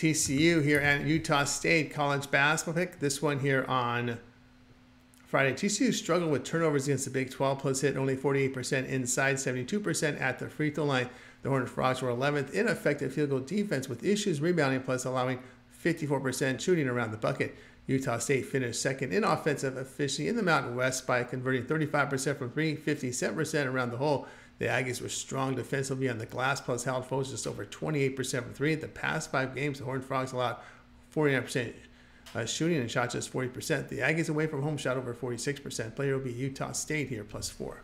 TCU here at Utah State college basketball pick. This one here on Friday. TCU struggled with turnovers against the Big 12, plus hit only 48% inside, 72% at the free throw line. The Horned Frogs were 11th in effective field goal defense with issues rebounding, plus allowing 54% shooting around the bucket. Utah State finished second in offensive efficiency in the Mountain West by converting 35% from three, 57% around the hole. The Aggies were strong defensively on the glass, plus held foes just over 28% from three. The past five games, the Horned Frogs allowed 49% uh, shooting and shot just 40%. The Aggies away from home shot over 46%. Player will be Utah State here, plus four.